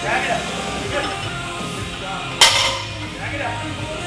Drag it up. Drag it up.